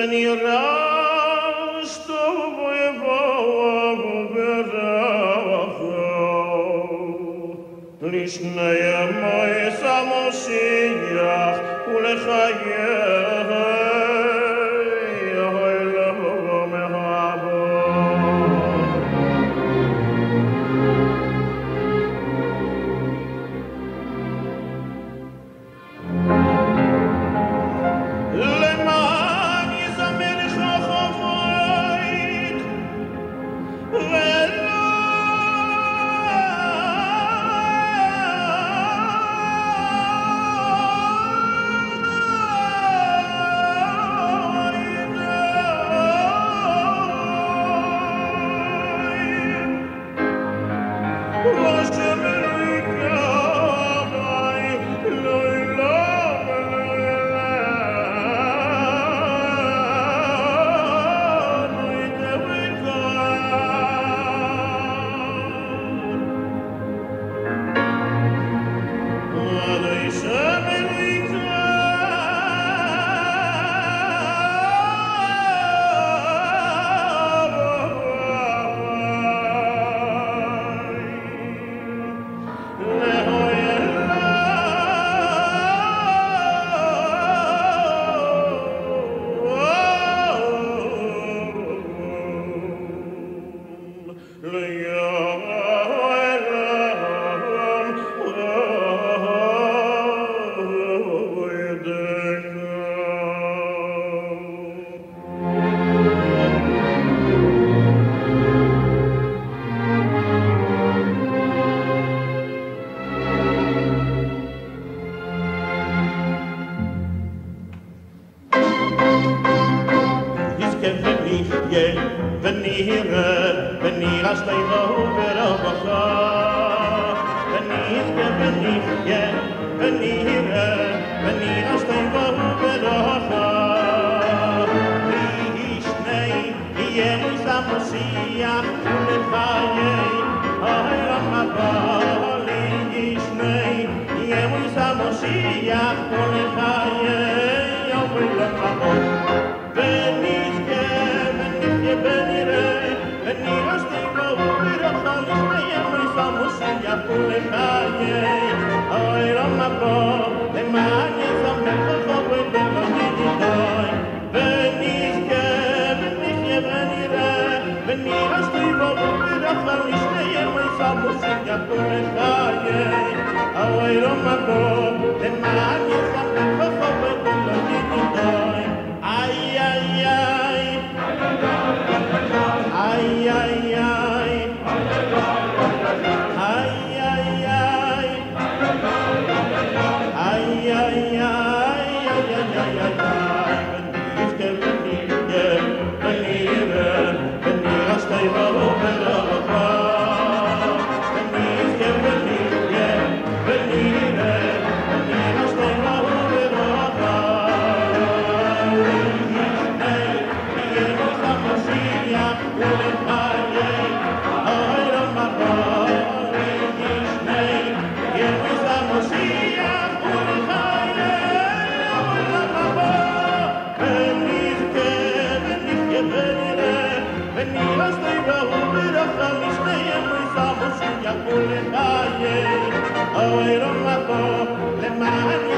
When you rouse to לשני ימי סמושיח ולחייך ge wenn i here wenn i las dei wo wer aber ga wenn i ge wenn i ge wenn i here wenn i las dei wo wer aber ga wie ich nei wie er uns am sie ja und Oh, wait on my boy. Oh, it on my phone, let my